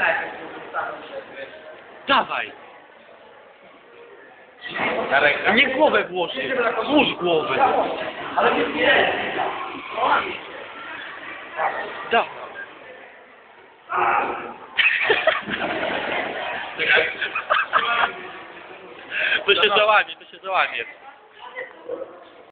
najpierw zostaną się. Dawaj! Na. Nie głowę włoży! Włóż głowę! Ale nie wiem. Da! To się załamie, to się załamie.